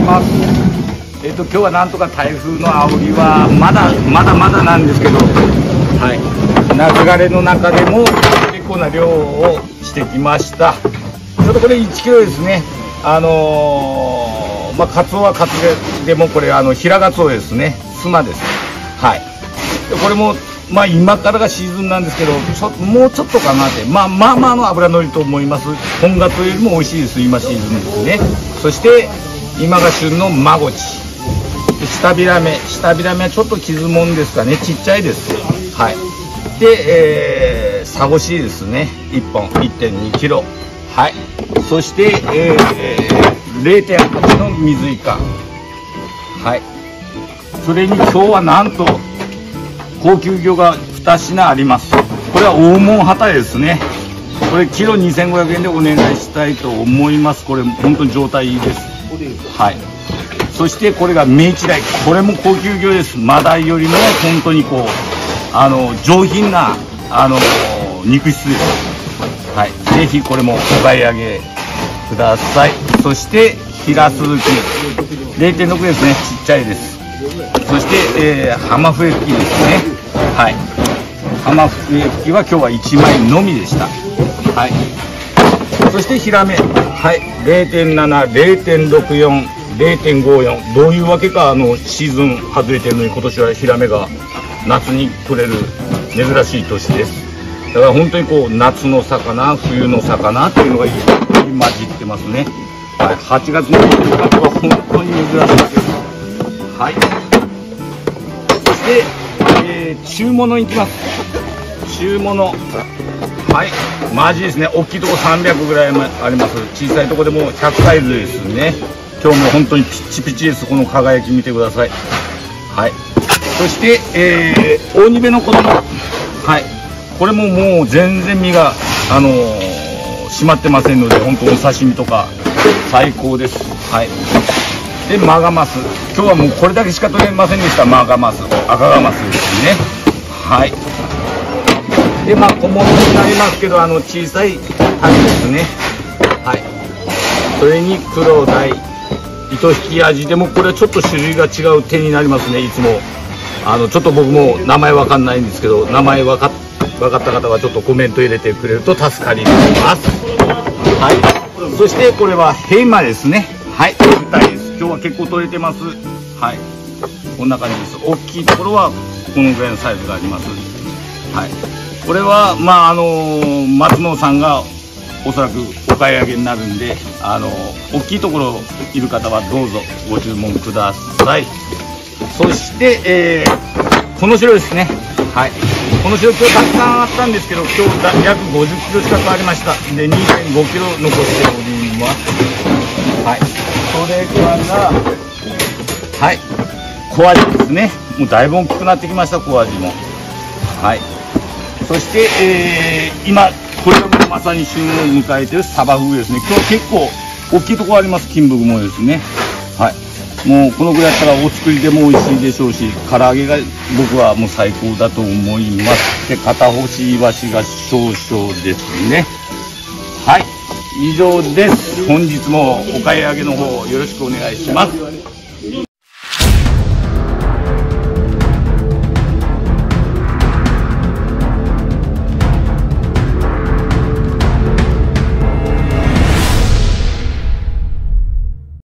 ます。えっ、と今日はなんとか台風の煽りはまだまだまだなんですけどはい。流れの中でも結構な量をしてきました。ちょっとこれ1キロですね。あのー、まあカツオはカツオでもこれあの平ガツオですね。砂です。はい。でこれもまあ今からがシーズンなんですけどもうちょっとかなって。まあまあまあの脂乗りと思います。本ガツオよりも美味しいです。今シーズンですね。そして今が旬のマゴチ。下ビラメ。下ビラメはちょっと傷もんですかね。ちっちゃいですはい。で、えー、サゴシですね。1本。1 2キロ。はい。そして、えー、0.8の水イカ。はい。それに今日はなんと高級魚が2品あります。これは大門旗ですね。これキロ2500円でお願いしたいと思います。これ本当に状態いいです。はい。そしてこれがメイチダイこれも高級魚です。マダイよりも本当にこうあの上品なあの肉質です。はい。ぜひこれもお買い上げください。そしてヒラスズキ0.6ですね。ちっちゃいです。そして、えー、ハマフエキですね。はい。ハマフエキは今日は1枚のみでした。はい。そしてヒラメはい。0.7、0.64、0.54どういうわけかあのシーズン外れてるのに今年はヒラメが夏に取れる珍しい年です。だから本当にこう夏の魚冬の魚っていうのがいっぱい混じってますね。はい。8月の魚は本当に珍しいです。はい。そして、えー、中物に行きます。中物はい。マジですね。大きいとこ300ぐらいあります。小さいとこでも100サイズですね。今日も本当にピッチピチです。この輝き見てください。はい。そして、えー、大煮べの子供。はい。これももう全然身があのー、締まってませんので本当お刺身とか最高です。はい。でマガマス。今日はもうこれだけしか取れませんでした。マガマス。赤ガマスですね。はい。でまあ小物になりますけどあの小さい種ですね。はい。それに黒鯛。糸引き味でもこれはちょっと種類が違う手になりますねいつも。あのちょっと僕も名前わかんないんですけど名前わか分かった方はちょっとコメント入れてくれると助かります。はい。そしてこれはヘイマですね。はい。舞です。今日は結構取れてます。はい。こんな感じです。大きいところはこのぐらいのサイズがあります。はい。これはまああの松野さんがおそらくお買い上げになるんであの大きいところいる方はどうぞご注文ください。そして、えー、この城ですね。はい。この城今日たくさんあったんですけど今日約50キロ近くありました。で2.5キロ残しております。はい。それからはい。小アジですね。もうだいぶ大きくなってきました小アジも。はい。そして、えー、今これがまさに旬を迎えているサバフグですね。今日結構大きいところあります。金麦もですね。はい。もうこのぐらいだったらお作りでも美味しいでしょうし唐揚げが僕はもう最高だと思います。で片干しイワシが少々ですね。はい。以上です。本日もお買い上げの方よろしくお願いします。